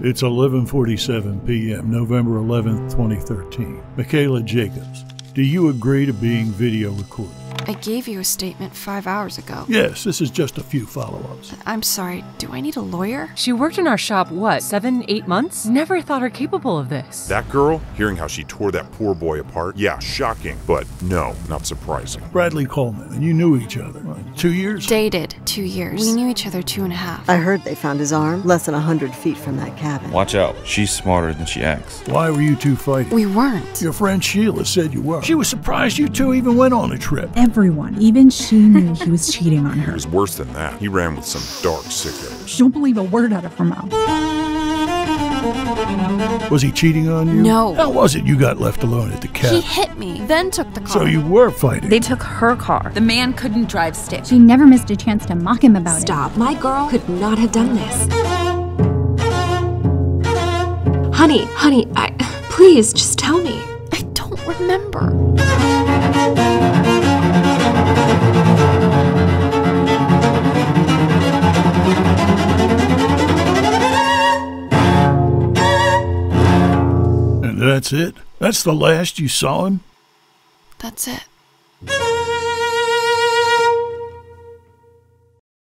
It's 11:47 p.m., November 11th, 2013. Mikayla Jacobs, do you agree to being video recorded? I gave you a statement five hours ago. Yes, this is just a few follow-ups. I'm sorry, do I need a lawyer? She worked in our shop, what, seven, eight months? Never thought her capable of this. That girl, hearing how she tore that poor boy apart, yeah, shocking, but no, not surprising. Bradley Coleman, and you knew each other. What, two years? Dated two years. We knew each other two and a half. I heard they found his arm less than a hundred feet from that cabin. Watch out. She's smarter than she acts. Why were you two fighting? we weren't. Your friend Sheila said you were. She was surprised you two even went on a trip. Everyone, even she knew he was cheating on her. It was worse than that. He ran with some dark sickos. Don't believe a word out of her mouth. Was he cheating on you? No. How was it you got left alone at the He cabin? hit me, then took the car. So you were fighting. They took her car. The man couldn't drive stick. She never missed a chance to mock him about it. Stop. My girl could not have done this. Honey, honey, I please just tell me. I don't remember. That's it? That's the last you saw him? That's it.